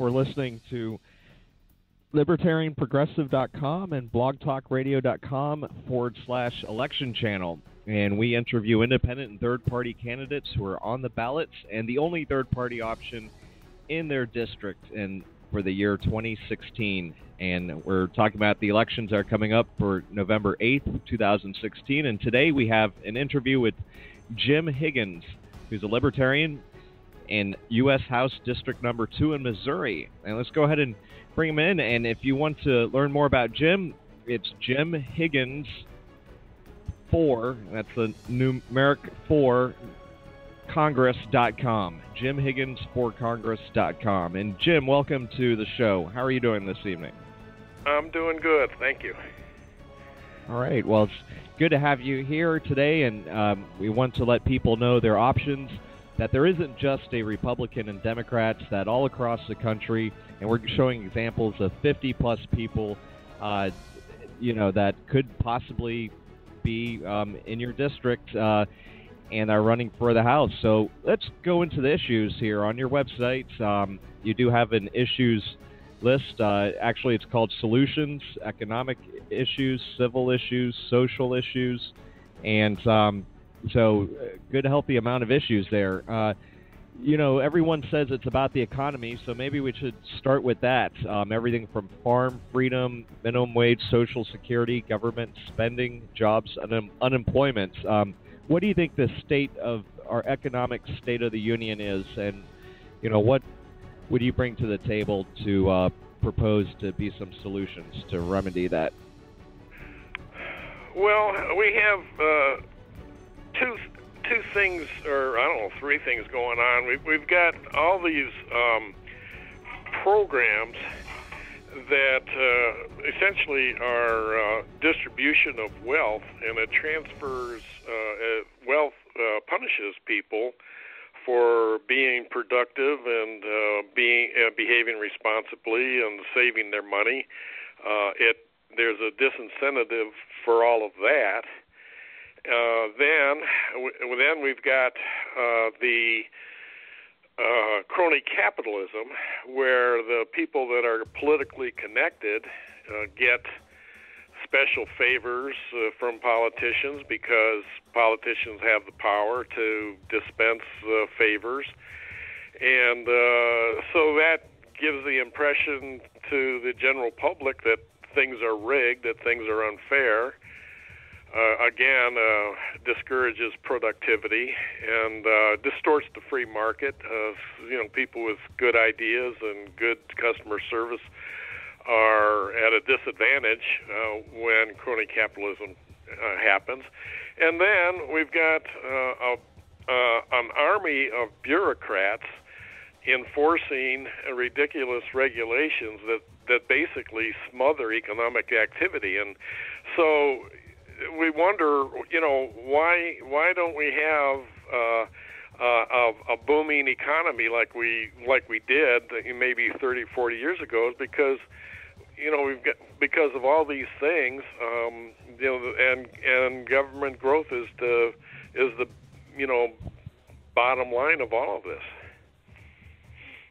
For listening to libertarianprogressive.com and blogtalkradio.com forward slash election channel. And we interview independent and third party candidates who are on the ballots and the only third party option in their district and for the year 2016. And we're talking about the elections that are coming up for November 8th, 2016. And today we have an interview with Jim Higgins, who's a libertarian in U.S. House District Number Two in Missouri. And let's go ahead and bring him in. And if you want to learn more about Jim, it's Jim Higgins four. That's the numeric four. Congress.com. Jim Higgins for Congress.com. And Jim, welcome to the show. How are you doing this evening? I'm doing good, thank you. All right. Well, it's good to have you here today, and um, we want to let people know their options that there isn't just a Republican and Democrats, that all across the country, and we're showing examples of 50 plus people, uh, you know, that could possibly be um, in your district uh, and are running for the House. So let's go into the issues here. On your website, um, you do have an issues list. Uh, actually, it's called Solutions, Economic Issues, Civil Issues, Social Issues, and um, so, uh, good, healthy amount of issues there. Uh, you know, everyone says it's about the economy, so maybe we should start with that. Um, everything from farm freedom, minimum wage, social security, government spending, jobs, un- unemployment. Um, what do you think the state of our economic state of the union is, and you know, what would you bring to the table to uh, propose to be some solutions to remedy that? Well, we have uh, two two things, or I don't know, three things going on. We've we've got all these um, programs that uh, essentially are uh, distribution of wealth, and it transfers uh, uh wealth uh, punishes people for being productive and uh, being behaving responsibly and saving their money. it there's a disincentive for all of that uh, then, w- then we've got uh, the uh, crony capitalism, where the people that are politically connected uh, get special favors uh, from politicians because politicians have the power to dispense uh, favors, and uh, so that gives the impression to the general public that things are rigged, that things are unfair uh, again uh, discourages productivity and uh, distorts the free market. Uh, you know, people with good ideas and good customer service are at a disadvantage uh, when crony capitalism uh, happens. And then we've got uh, a, an army of bureaucrats enforcing ridiculous regulations that that basically smother economic activity and so we wonder, you know, why why don't we have uh, uh, a, a booming economy like we like we did maybe 30, 40 years ago? Is because you know we've got because of all these things, um, you know, and and government growth is the is the you know bottom line of all of this.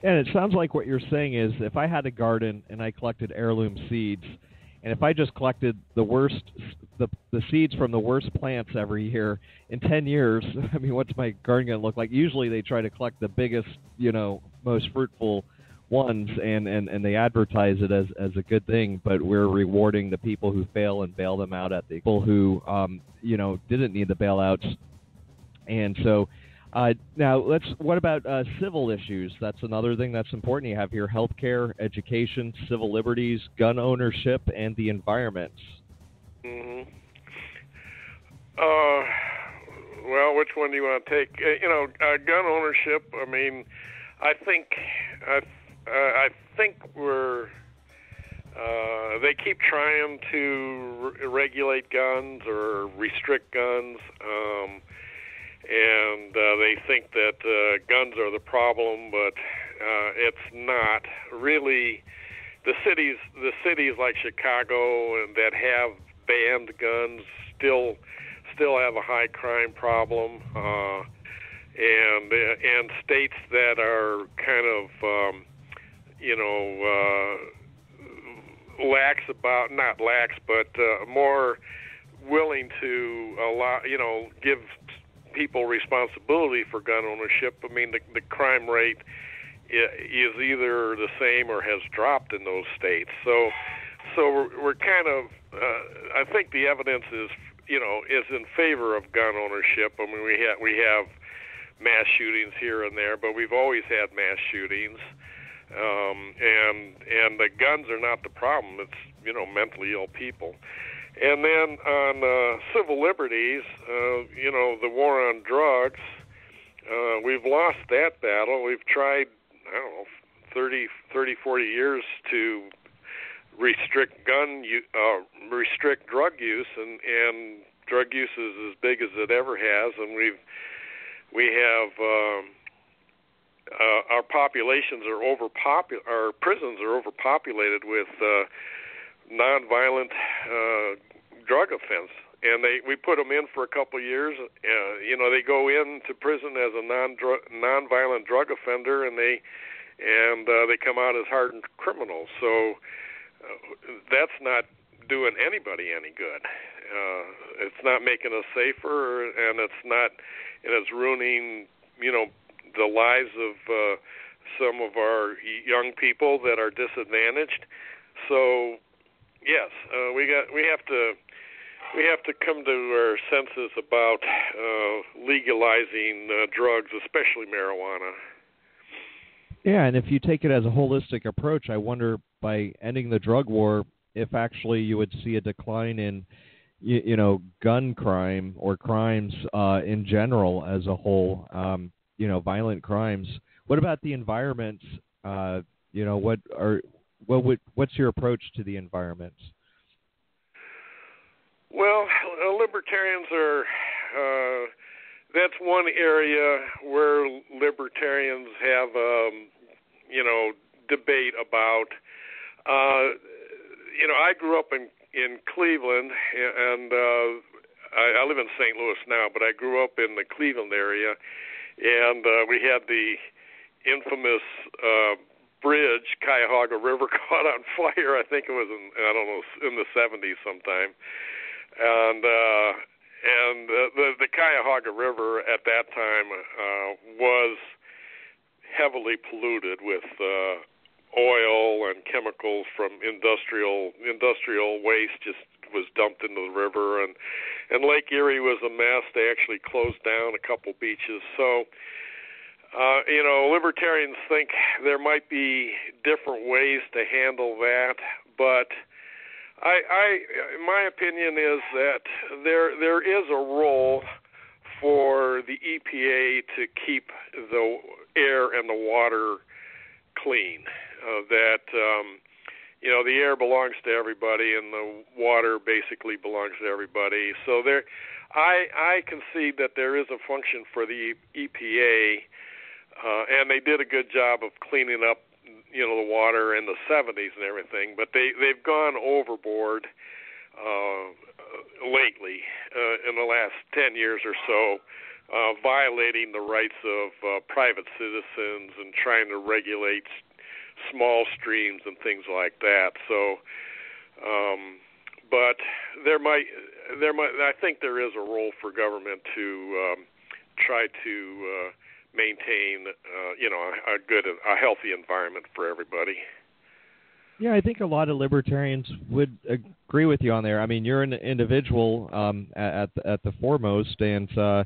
And it sounds like what you're saying is if I had a garden and I collected heirloom seeds and if I just collected the worst, the the seeds from the worst plants every year, in ten years, I mean, what's my garden going to look like? Usually, they try to collect the biggest, you know, most fruitful ones, and and and they advertise it as as a good thing. But we're rewarding the people who fail and bail them out at the people who, um, you know, didn't need the bailouts, and so uh, now, let's. What about uh, civil issues? That's another thing that's important. You have here healthcare, education, civil liberties, gun ownership, and the environment. Mm-hmm. Uh, well, which one do you want to take? Uh, you know, uh, gun ownership. I mean, I think I, uh, I think we're. They keep trying to re- regulate guns or restrict guns. Um, and uh, they think that uh, guns are the problem, but uh, it's not really. The cities, the cities like Chicago and that have banned guns still still have a high crime problem. Uh, and uh, and states that are kind of um, you know uh, lax about not lax but uh, more willing to allow you know give people responsibility for gun ownership. I mean the the crime rate is either the same or has dropped in those states. So so we're, we're kind of uh, I think the evidence is you know is in favor of gun ownership. I mean we have we have mass shootings here and there, but we've always had mass shootings. Um, and and the guns are not the problem. It's you know mentally ill people. And then on uh, civil liberties, uh, you know the war on drugs. Uh, we've lost that battle. We've tried I don't know 30, 30, 40 years to restrict gun uh, restrict drug use, and and drug use is as big as it ever has, and we've we have um, uh, our populations are overpopu- our prisons are overpopulated with uh, nonviolent uh, drug offense, and they we put them in for a couple of years. Uh, you know, they go into prison as a non nonviolent drug offender, and they and uh, they come out as hardened criminals. So uh, that's not doing anybody any good. Uh, it's not making us safer, and it's not and it's ruining, you know, the lives of uh, some of our young people that are disadvantaged. So, yes, uh, we got we have to we have to come to our senses about uh, legalizing uh, drugs, especially marijuana. Yeah, and if you take it as a holistic approach, I wonder by ending the drug war, if actually you would see a decline in you, you know gun crime or crimes uh, in general as a whole. Um, you know, violent crimes. What about the environment? Uh, you know, what are what would what's your approach to the environment? Well, uh, libertarians are. Uh, that's one area where libertarians have, um, you know, debate about. Uh, you know, I grew up in in Cleveland, and uh, I, I live in St. Louis now, but I grew up in the Cleveland area, and uh, we had the infamous uh, bridge, Cuyahoga River, caught on fire. I think it was in I don't know in the 70s sometime, and uh, and uh, the the Cuyahoga River at that time uh, was heavily polluted with uh, oil and chemicals from industrial industrial waste just was dumped into the river and and Lake Erie was a mess. They actually closed down a couple beaches. So uh, you know, libertarians think there might be different ways to handle that, but I, I, my opinion is that there there is a role for the EPA to keep the air and the water clean uh, that um, you know the air belongs to everybody and the water basically belongs to everybody. So there, I I concede that there is a function for the EPA, uh, and they did a good job of cleaning up you know the water in the 70s and everything, but they they've gone overboard uh, lately uh, in the last 10 years or so. Uh, violating the rights of uh, private citizens and trying to regulate small streams and things like that. So, um, but there might there might I think there is a role for government to um, try to uh, maintain uh, you know a, a good a healthy environment for everybody. Yeah, I think a lot of libertarians would agree with you on there. I mean, you're an individual um, at the, at the foremost, and uh,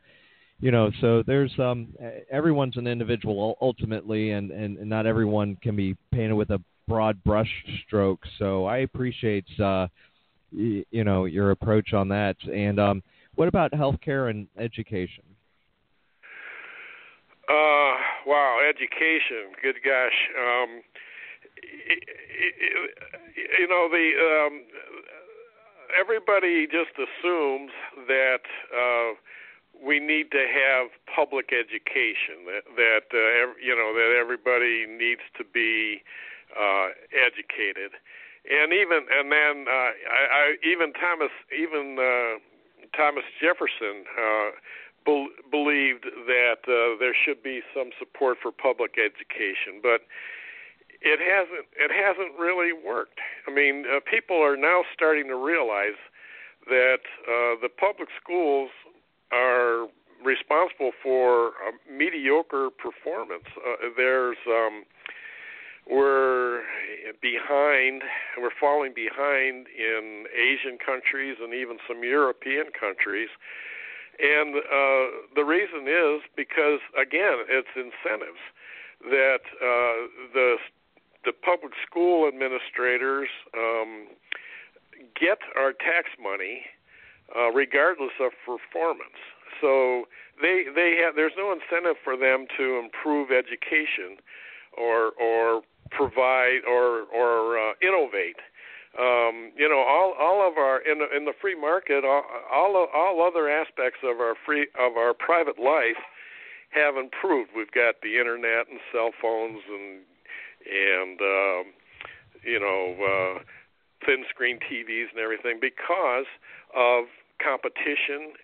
you know so there's um everyone's an individual ultimately and, and not everyone can be painted with a broad brush stroke so i appreciate uh you know your approach on that and um what about healthcare and education uh wow education good gosh. Um you know the um everybody just assumes that uh we need to have public education that that uh, you know that everybody needs to be uh, educated, and even and then uh, I, I even Thomas even uh, Thomas Jefferson uh, be- believed that uh, there should be some support for public education, but it hasn't. It hasn't really worked. I mean, uh, people are now starting to realize that uh, the public schools are responsible for a mediocre performance. Uh, there's um, we're behind. We're falling behind in Asian countries and even some European countries. And uh, the reason is because, again, it's incentives that uh, the the public school administrators um, get our tax money uh, regardless of performance. So they they have there's no incentive for them to improve education or or provide or or uh, innovate. Um, you know, all all of our in the, in the free market, all all, all other aspects of our free of our private life have improved. We've got the internet and cell phones and and um, you know uh, thin screen TVs and everything because of competition,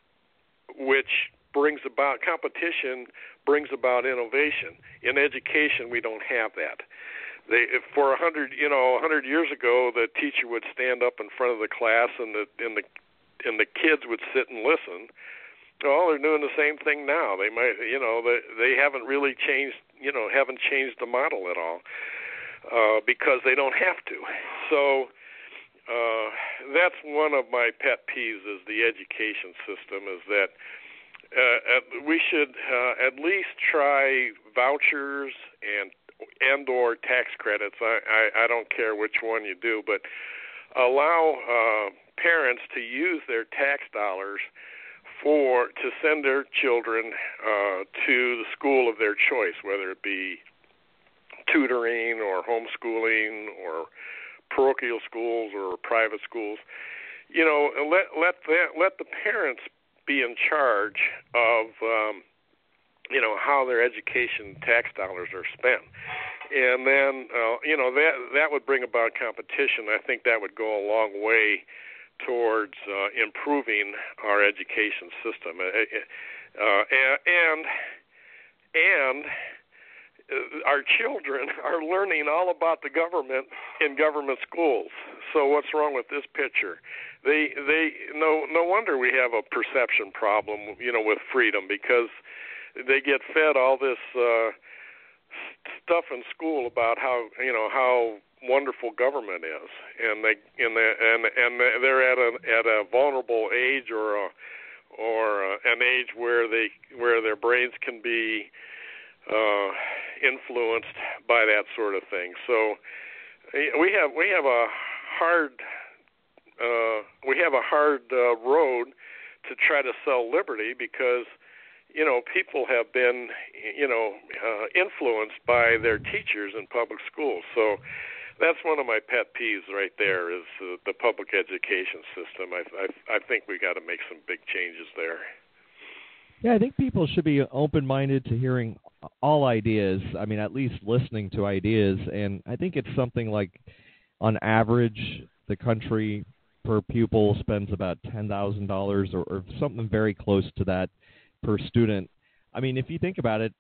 which brings about competition brings about innovation. In education, we don't have that. They, for a hundred, you know, a hundred years ago, the teacher would stand up in front of the class, and the and the and the kids would sit and listen. Well, they're doing the same thing now. They might, you know, they they haven't really changed, you know, haven't changed the model at all uh, because they don't have to. So uh, that's one of my pet peeves is the education system is that uh, we should uh, at least try vouchers and and or tax credits. I, I I don't care which one you do, but allow uh, parents to use their tax dollars for to send their children uh, to the school of their choice, whether it be tutoring or homeschooling or parochial schools or private schools. You know, let let the, let the parents be in charge of um, you know how their education tax dollars are spent, and then uh, you know that that would bring about competition. I think that would go a long way towards uh, improving our education system. Uh, uh, and and uh, our children are learning all about the government in government schools. So what's wrong with this picture? They they no no wonder we have a perception problem, you know, with freedom because they get fed all this uh stuff in school about how, you know, how wonderful government is and they and they and and they're at a at a vulnerable age or a or uh, an age where they where their brains can be uh influenced by that sort of thing. So we have we have a hard uh, we have a hard uh, road to try to sell liberty because you know people have been you know uh, influenced by their teachers in public schools. So that's one of my pet peeves right there is uh, the public education system. I I, I think we got to make some big changes there. Yeah, I think people should be open-minded to hearing all ideas. I mean, at least listening to ideas, and I think it's something like, on average, the country per pupil spends about ten thousand dollars, or something very close to that per student. I mean, if you think about it,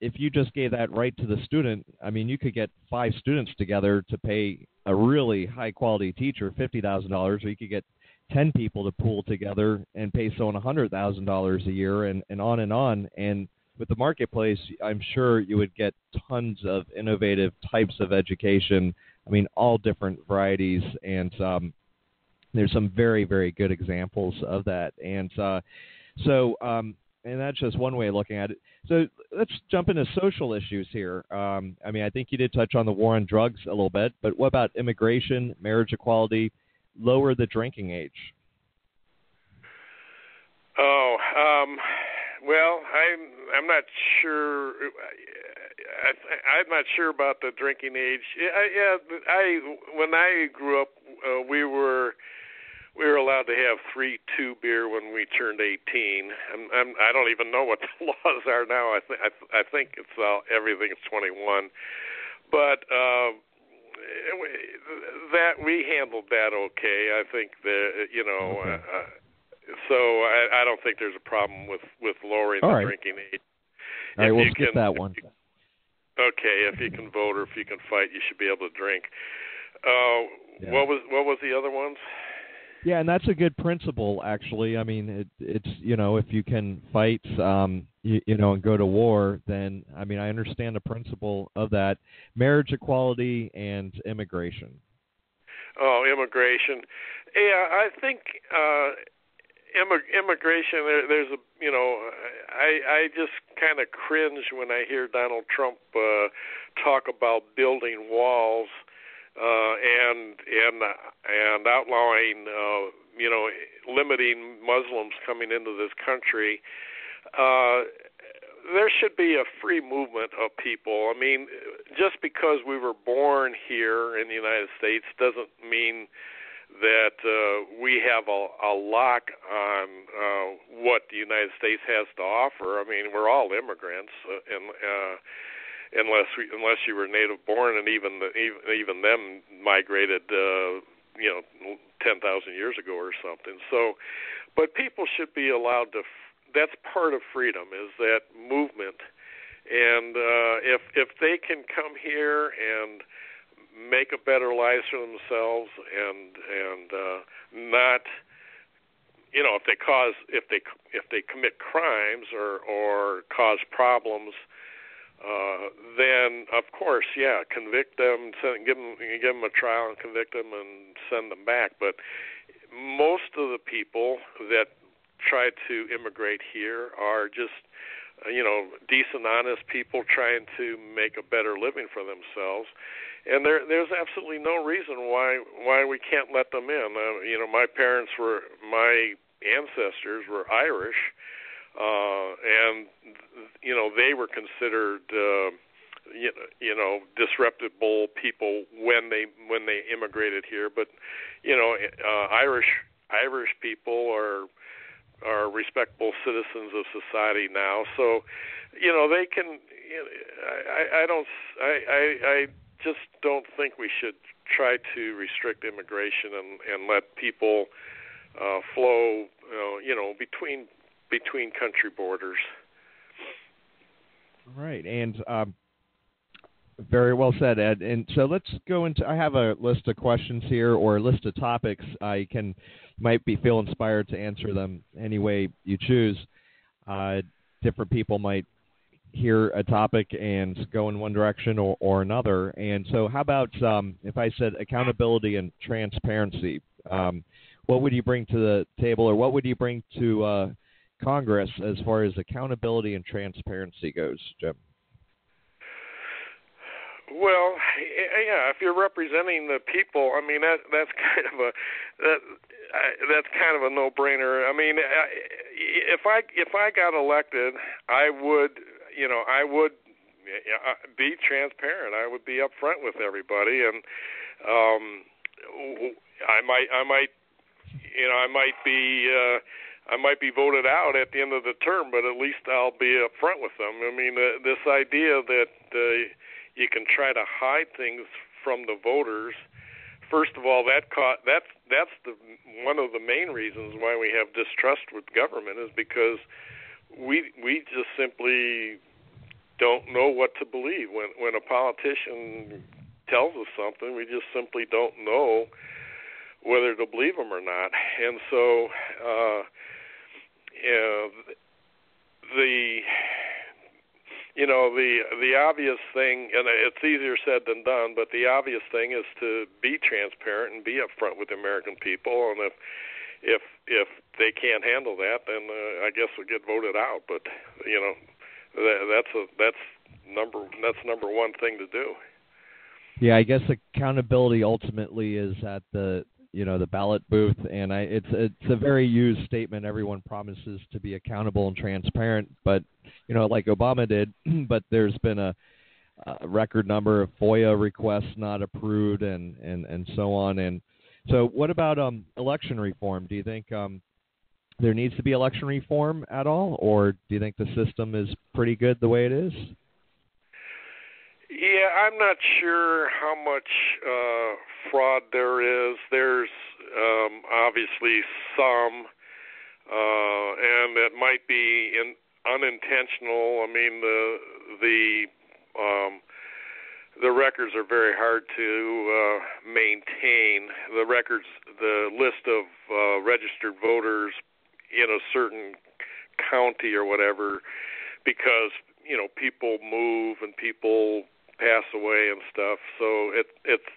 if you just gave that right to the student, I mean, you could get five students together to pay a really high quality teacher fifty thousand dollars, or you could get ten people to pool together and pay someone a hundred thousand dollars a year, and and on and on. And with the marketplace, I'm sure you would get tons of innovative types of education. I mean, all different varieties, and um, there's some very very good examples of that. And uh, so, um, and that's just one way of looking at it. So let's jump into social issues here. Um, I mean, I think you did touch on the war on drugs a little bit, but what about immigration, marriage equality? lower the drinking age? Oh, um, well, I'm I'm not sure. I, I'm not sure about the drinking age. I, yeah, I when I grew up, uh, we were we were allowed to have three two beer when we turned 18. I'm, I'm I don't even know what the laws are now. I think I, I think it's all everything is 21. But uh, that we handled that okay. I think that you know. Okay. Uh, so I, I don't think there's a problem with with lowering All the right. drinking age. All right, If we'll skip can- that one. Okay, if you can vote or if you can fight, you should be able to drink. Uh, Yeah. What was what was the other ones? Yeah, and that's a good principle, actually. I mean, it, it's you know, if you can fight, um, you, you know, and go to war, then I mean, I understand the principle of that. Marriage equality and immigration. Oh, immigration. Yeah, I think uh, immig- immigration. There, there's a you know, I I just kind of cringe when I hear Donald Trump uh, talk about building walls uh, and and and outlawing uh, you know limiting Muslims coming into this country. Uh, there should be a free movement of people. I mean, just because we were born here in the United States doesn't mean that uh, we have a, a lock on uh, what the United States has to offer. I mean, we're all immigrants, uh, and uh, unless unless you were native born, and even the, even even them migrated, uh, you know, ten thousand years ago or something. So, but people should be allowed to. That's part of freedom is that movement, and uh, if if they can come here and make a better life for themselves and and uh, not you know if they cause if they if they commit crimes or or cause problems uh then of course yeah convict them send, give them give them a trial and convict them and send them back. But most of the people that try to immigrate here are just uh, you know decent honest people trying to make a better living for themselves. And there there's absolutely no reason why why we can't let them in. Uh, you know my parents were my ancestors were irish uh and you know they were considered uh you know, you know disreputable people when they when they immigrated here. But you know uh irish irish people are are respectable citizens of society now. So you know they can you know, i i don't i i i just don't think we should try to restrict immigration and and let people uh flow uh, you know between between country borders Right, and um, very well said, Ed. And so let's go into. I have a list of questions here, or a list of topics. I can might be feel inspired to answer them any way you choose. Uh, different people might hear a topic and go in one direction or, or another. And so, how about um, if I said accountability and transparency? Um, what would you bring to the table, or what would you bring to uh, Congress as far as accountability and transparency goes, Jim? Well, yeah, if you're representing the people, I mean that that's kind of a that that's kind of a no-brainer. I mean, if I if I got elected, I would, you know, I would be transparent. I would be upfront with everybody, and um, I might I might you know I might be. uh I might be voted out at the end of the term, but at least I'll be upfront with them. I mean, uh, this idea that uh, you can try to hide things from the voters. First of all, that co- that's that's the one of the main reasons why we have distrust with government is because we we just simply don't know what to believe when when a politician tells us something. We just simply don't know whether to believe them or not, and so. uh uh, the you know the the obvious thing and it's easier said than done but the obvious thing is to be transparent and be upfront with the american people and if if if they can't handle that then uh, i guess we'll get voted out but you know that, that's a that's number that's number one thing to do. Yeah i guess accountability ultimately is at the you know the ballot booth and I it's it's a very used statement. Everyone promises to be accountable and transparent but you know like Obama did but there's been a, a record number of FOIA requests not approved and and and so on. And so what about um election reform? Do you think um there needs to be election reform at all or do you think the system is pretty good the way it is yeah, I'm not sure how much uh, fraud there is. There's um, obviously some uh, and it might be in, unintentional. I mean, the the um, the records are very hard to uh, maintain. The records, the list of uh, registered voters in a certain county or whatever, because you know people move and people pass away and stuff. So it it's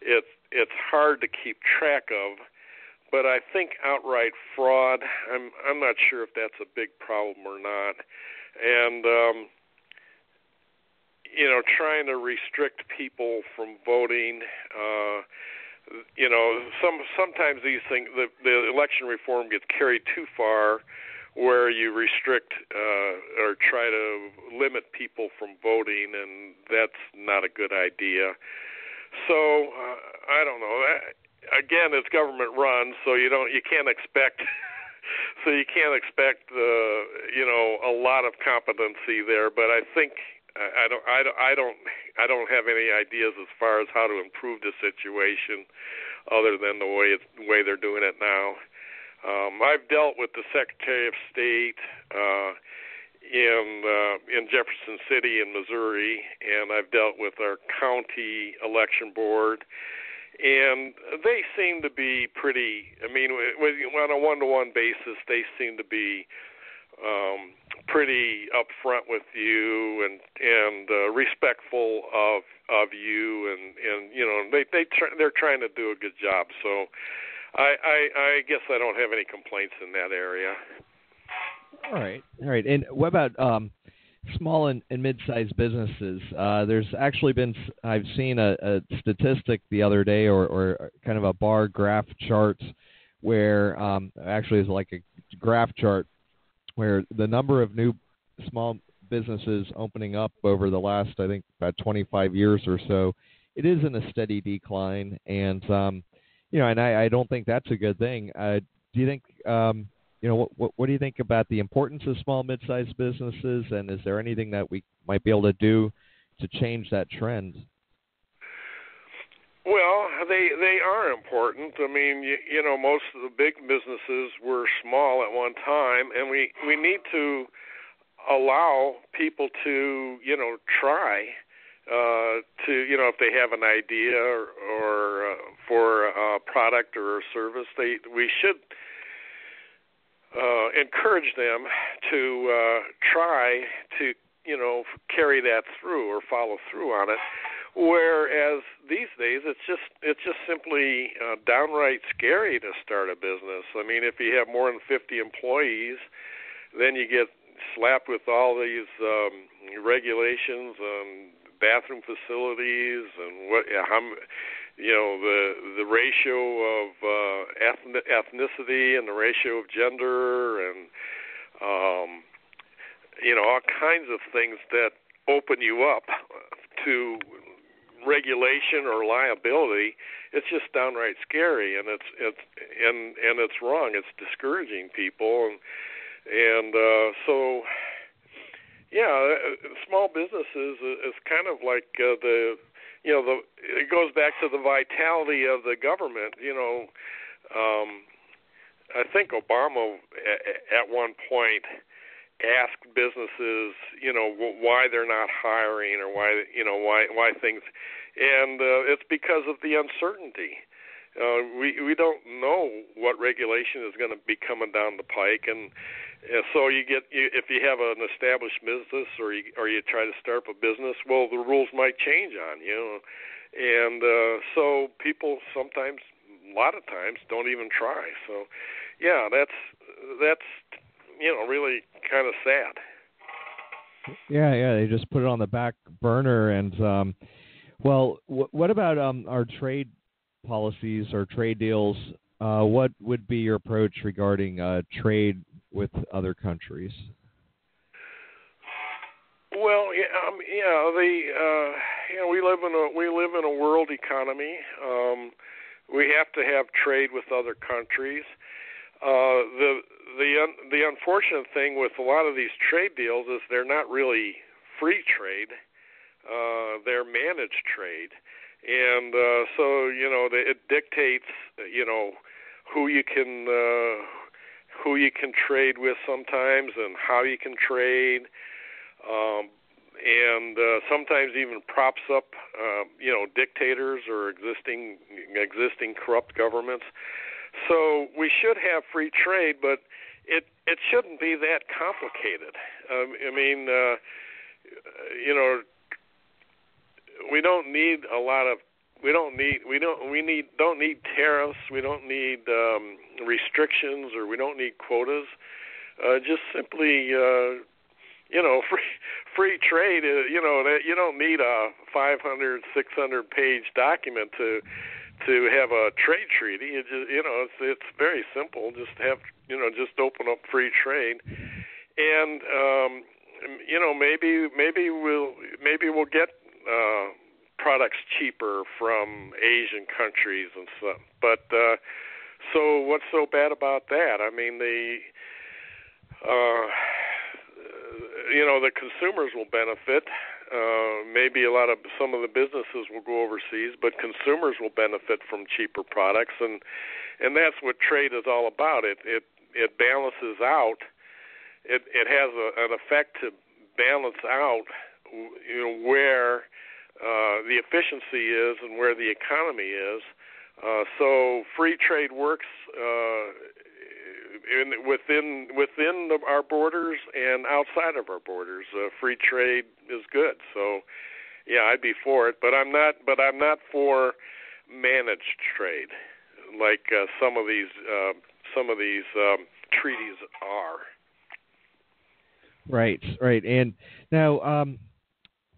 it's it's hard to keep track of. But I think outright fraud, I'm I'm not sure if that's a big problem or not. And um you know, trying to restrict people from voting uh you know, some sometimes these things the the election reform gets carried too far where you restrict uh, or try to limit people from voting, and that's not a good idea. So uh, I don't know. Again, it's government run, so you don't you can't expect. so you can't expect uh, you know a lot of competency there, but I think I don't I don't I don't I don't have any ideas as far as how to improve the situation other than the way it's, way they're doing it now. Um, I've dealt with the Secretary of State uh, in uh, in Jefferson City in Missouri, and I've dealt with our county election board, and they seem to be pretty. I mean, on a one-to-one basis, they seem to be um, pretty upfront with you and and uh, respectful of of you, and and you know they they tr- they're trying to do a good job. So I, I I guess I don't have any complaints in that area. All right, all right. And what about um, small and, and mid-sized businesses? Uh, there's actually been I've seen a, a statistic the other day, or, or kind of a bar graph chart, where um, actually is like a graph chart where the number of new small businesses opening up over the last I think about 25 years or so, it is in a steady decline, and um, you know, and I, I don't think that's a good thing. Uh, do you think, um, you know, what, what, what do you think about the importance of small, mid-sized businesses, and is there anything that we might be able to do to change that trend? Well, they they are important. I mean, you, you know, most of the big businesses were small at one time, and we we need to allow people to you know try uh, to you know if they have an idea or, or uh, for a product or a service, they we should uh, encourage them to uh, try to you know carry that through or follow through on it. Whereas these days, it's just it's just simply uh, downright scary to start a business. I mean, if you have more than 50 employees, then you get slapped with all these um, regulations and bathroom facilities and what how you know the the ratio of uh, ethnicity and the ratio of gender and um, you know all kinds of things that open you up to regulation or liability. It's just downright scary and it's it's and and it's wrong. It's discouraging people and and uh so yeah, uh, small businesses is kind of like uh, the, you know, the it goes back to the vitality of the government. You know, um, I think Obama at one point asked businesses, you know, why they're not hiring or why, you know, why why things, and uh, it's because of the uncertainty. Uh, we we don't know what regulation is going to be coming down the pike, and and so you get you, if you have an established business or you or you try to start up a business, well, the rules might change on you, and uh, so people sometimes, a lot of times, don't even try. So, yeah, that's that's you know really kind of sad. Yeah, yeah, they just put it on the back burner, and um, well, w- what about um, our trade policies or trade deals? Uh, what would be your approach regarding uh, trade with other countries? Well, yeah, um, yeah. The uh, you know we live in a we live in a world economy. Um, we have to have trade with other countries. Uh, the the un, the unfortunate thing with a lot of these trade deals is they're not really free trade. Uh, they're managed trade, and uh, so you know it dictates you know who you can uh, who you can trade with sometimes and how you can trade. Um, and uh, sometimes even props up, uh, you know, dictators or existing existing corrupt governments. So we should have free trade, but it it shouldn't be that complicated. Um, I mean, uh, you know, we don't need a lot of we don't need we don't we need don't need tariffs. We don't need um, restrictions or we don't need quotas. Uh, just simply. Uh, you know, free free trade. Uh, you know, that you don't need a 500, 600 page document to to have a trade treaty. It just, you know, it's it's very simple. Just have you know, just open up free trade, and um, you know, maybe maybe we'll maybe we'll get uh, products cheaper from Asian countries and stuff. But uh, so what's so bad about that? I mean, the uh, you know the consumers will benefit. Uh, maybe a lot of some of the businesses will go overseas, but consumers will benefit from cheaper products, and and that's what trade is all about. It it it balances out. It it has a, an effect to balance out, you know, where uh, the efficiency is and where the economy is. Uh, so free trade works uh, in, within within the, our borders and outside of our borders. Uh, free trade is good. So, yeah, I'd be for it, but I'm not. But I'm not for managed trade, like uh, some of these uh, some of these um, treaties are. Right, right, and now, um,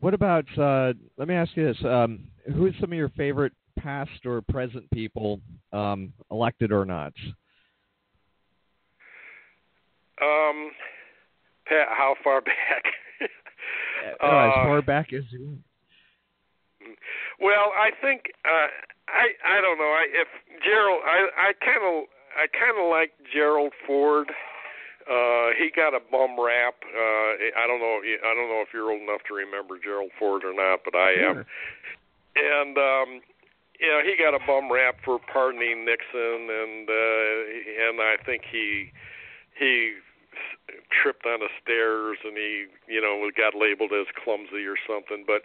what about? Uh, let me ask you this: um, Who are some of your favorite past or present people, um, elected or not? Um, Pat, how far back? uh, as far back as you. Well, I think uh, I I don't know. I if Gerald, I I kind of I kind of like Gerald Ford. Uh, he got a bum rap. Uh, I don't know. I don't know if you're old enough to remember Gerald Ford or not, but I am. And um, you know, he got a bum rap for pardoning Nixon, and uh, and I think he he tripped on the stairs and he you know was got labeled as clumsy or something but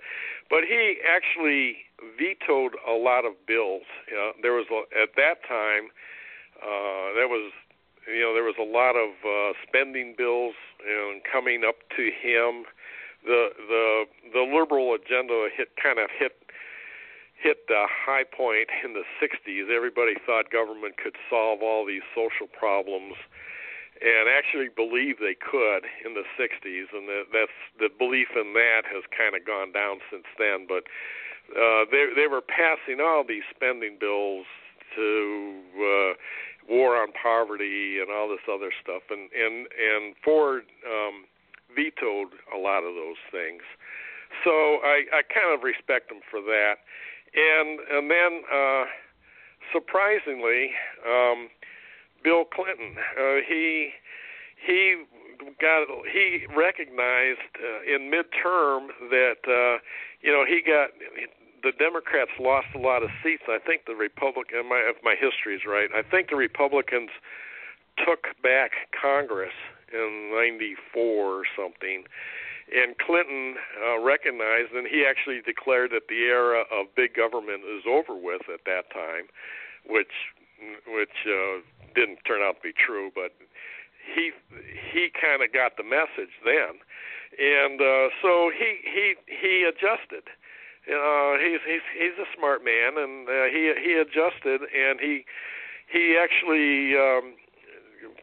but he actually vetoed a lot of bills you know, there was a, at that time uh there was you know there was a lot of uh spending bills and coming up to him the the the liberal agenda hit kind of hit hit the high point in the 60s everybody thought government could solve all these social problems and actually believed they could in the 60s, and the, that's the belief in that has kind of gone down since then. But uh, they they were passing all these spending bills to uh, war on poverty and all this other stuff, and and and Ford um, vetoed a lot of those things. So I I kind of respect him for that, and and then uh, surprisingly. Um, Bill Clinton. Uh, he he got he recognized uh, in midterm that uh, you know he got the Democrats lost a lot of seats. I think the Republican, my, if my history is right, I think the Republicans took back Congress in '94 or something. And Clinton uh, recognized, and he actually declared that the era of big government is over with at that time, which which uh, didn't turn out to be true, but he he kind of got the message then, and uh, so he he he adjusted. Uh, he's he's he's a smart man, and uh, he he adjusted, and he he actually um,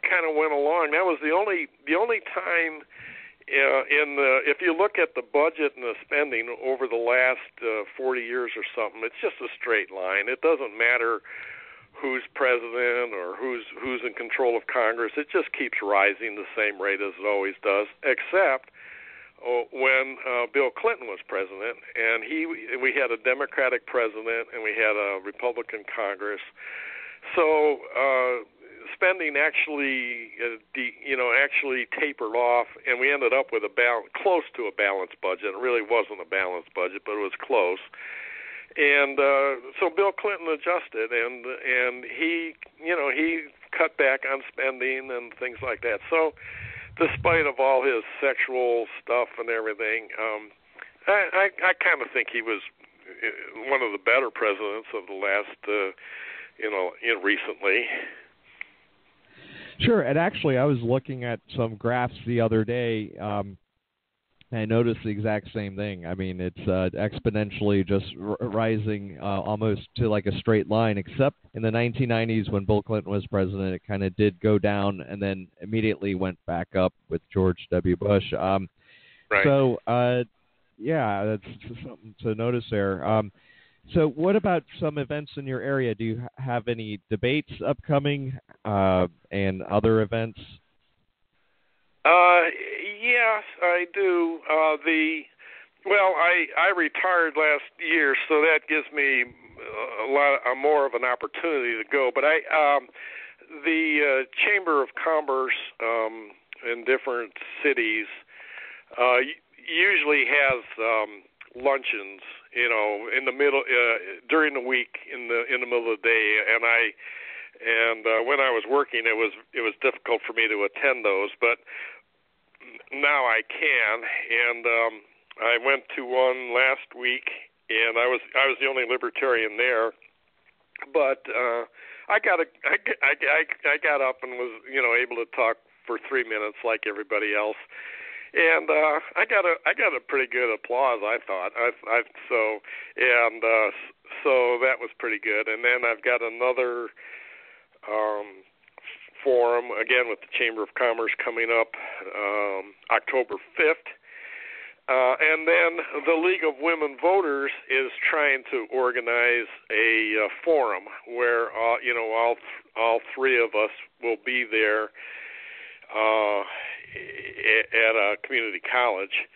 kind of went along. That was the only the only time. Uh, in the, if you look at the budget and the spending over the last uh, 40 years or something, it's just a straight line. It doesn't matter who's president or who's who's in control of Congress. It just keeps rising the same rate as it always does, except when uh, Bill Clinton was president, and he we had a Democratic president and we had a Republican Congress. So uh, spending actually, uh, de, you know, actually tapered off, and we ended up with a balance, close to a balanced budget. It really wasn't a balanced budget, but it was close and uh, so Bill Clinton adjusted, and and he, you know, he cut back on spending and things like that. So, despite of all his sexual stuff and everything, um, I I, I kind of think he was uh, one of the better presidents of the last, uh, you know, in recently. Sure, and actually, I was looking at some graphs the other day. Um, I noticed the exact same thing. I mean, it's uh, exponentially just r- rising uh, almost to like a straight line, except in the 1990s when Bill Clinton was president, it kind of did go down and then immediately went back up with George W. Bush. Um, right. So, uh, yeah, that's something to notice there. Um, so, what about some events in your area? Do you have any debates upcoming uh, and other events? Uh, yes, I do. Uh, the well, I I retired last year, so that gives me a lot uh, more of an opportunity to go. But I um, the uh, Chamber of Commerce um, in different cities uh, usually has um, luncheons. You know, in the middle uh, during the week in the in the middle of the day, and I and uh, when I was working, it was it was difficult for me to attend those, but now I can. And um, I went to one last week, and I was I was the only libertarian there, but uh, I got a I, I, I, got up and was you know able to talk for three minutes like everybody else and uh I got a I got a pretty good applause I thought I I so and uh so that was pretty good and then I've got another um, forum again with the Chamber of Commerce coming up um, October 5th. Uh, and then the League of Women Voters is trying to organize a uh, forum where uh, you know all th- all three of us will be there uh, at a community college.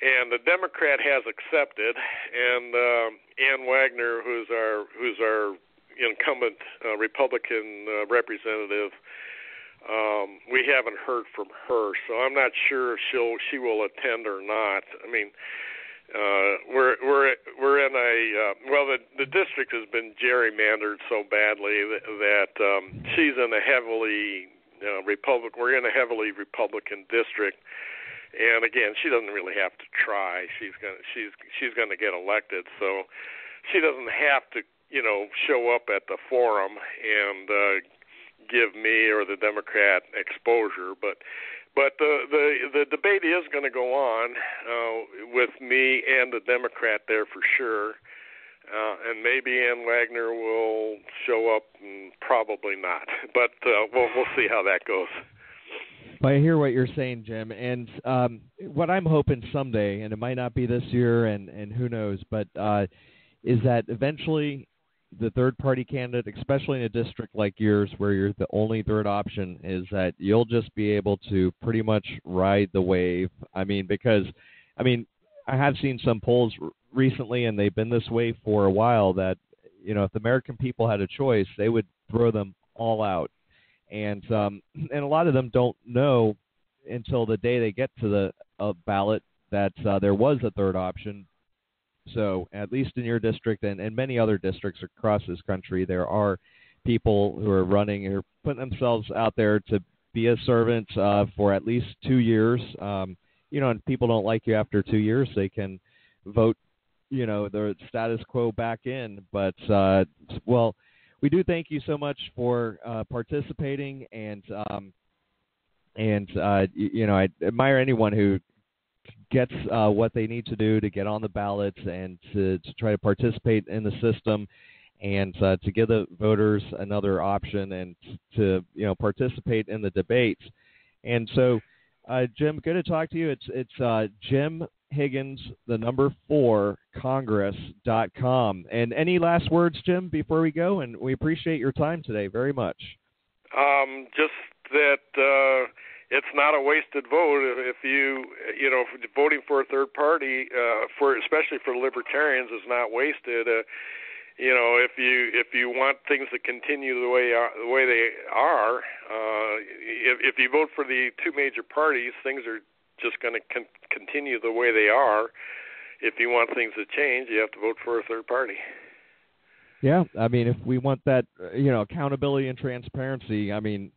And the Democrat has accepted, and uh, Ann Wagner, who's our who's our incumbent uh, Republican uh, representative. Um, we haven't heard from her, so I'm not sure if she'll she will attend or not. I mean, uh, we're we're we're in a uh, well, the the district has been gerrymandered so badly that, that um, she's in a heavily uh, Republic. We're in a heavily Republican district, and again, she doesn't really have to try. She's gonna she's she's gonna get elected, so she doesn't have to you know, show up at the forum and uh, give me or the Democrat exposure, but but the the the debate is going to go on uh, with me and the Democrat there for sure. Uh, and maybe Ann Wagner will show up, and probably not. But uh, we'll we'll see how that goes. I hear what you're saying, Jim, and um, what I'm hoping someday, and it might not be this year, and and who knows, but uh, is that eventually the third party candidate, especially in a district like yours where you're the only third option, is that you'll just be able to pretty much ride the wave. I mean, because, I mean, I have seen some polls recently, and they've been this way for a while. That you know, if the American people had a choice, they would throw them all out, and um, and a lot of them don't know until the day they get to the uh, ballot that uh, there was a third option, so, at least in your district and, and many other districts across this country, there are people who are running or putting themselves out there to be a servant uh, for at least two years. Um, you know, and people don't like you after two years, they can vote, you know, the status quo back in. But, uh, well, we do thank you so much for uh, participating and um, and uh, you, you know I admire anyone who gets uh, what they need to do to get on the ballots and to, to try to participate in the system and uh, to give the voters another option and to you know participate in the debates. And so, uh, Jim, good to talk to you. It's it's uh, Jim Higgins, the number four Congress.com. And any last words, Jim, before we go? And we appreciate your time today very much. Um, just that uh, it's not a wasted vote if you you know voting for a third party uh for especially for libertarians is not wasted. Uh you know if you if you want things to continue the way uh, the way they are uh if if you vote for the two major parties things are just going to con- continue the way they are. If you want things to change you have to vote for a third party. Yeah, I mean, if we want that, uh, you know, accountability and transparency, I mean,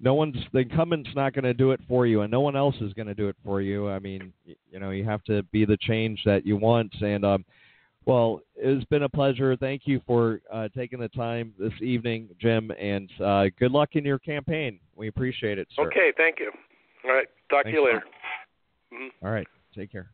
no one's the incumbent's not going to do it for you, and no one else is going to do it for you. I mean, you know, you have to be the change that you want. And um, well, it's been a pleasure. Thank you for uh, taking the time this evening, Jim, and uh, good luck in your campaign. We appreciate it, sir. Okay, thank you. All right, talk Thanks, to you later. Mm-hmm. All right, take care.